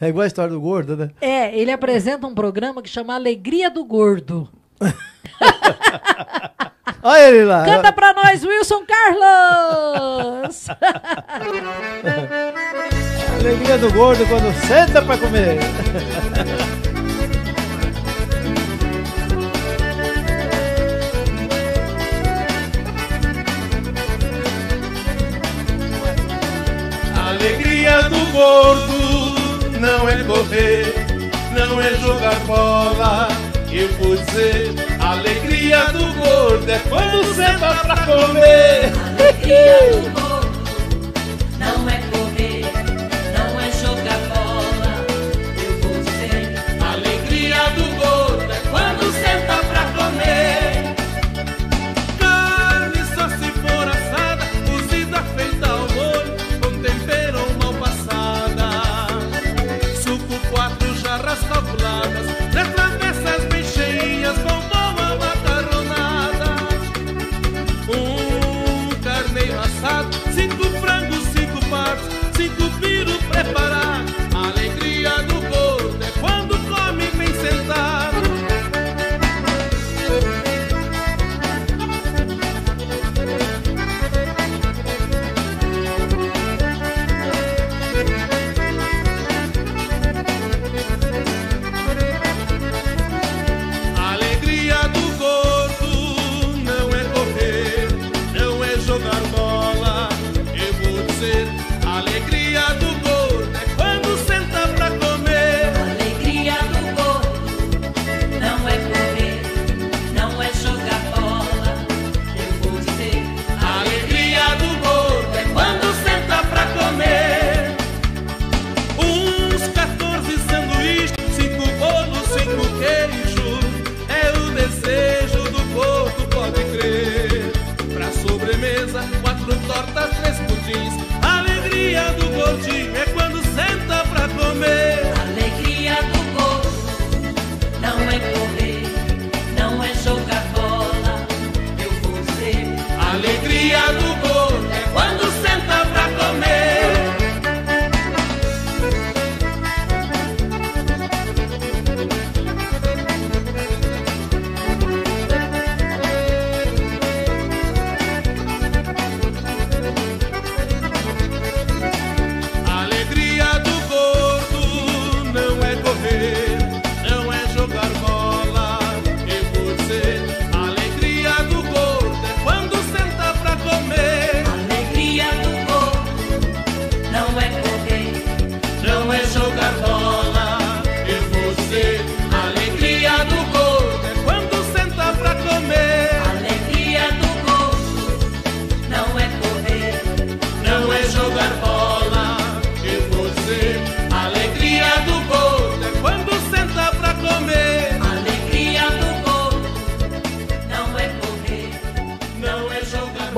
É igual a história do gordo, né? É, ele apresenta um programa que chama Alegria do Gordo. Olha ele lá. Canta pra nós, Wilson Carlos! Alegria do gordo quando senta pra comer. Alegria do gordo não é correr, não é jogar bola. Eu vou dizer, a alegria do gordo é quando senta pra comer.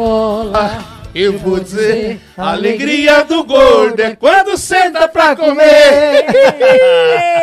bola. Ah, eu vou dizer, a alegria do gordo é quando senta pra comer.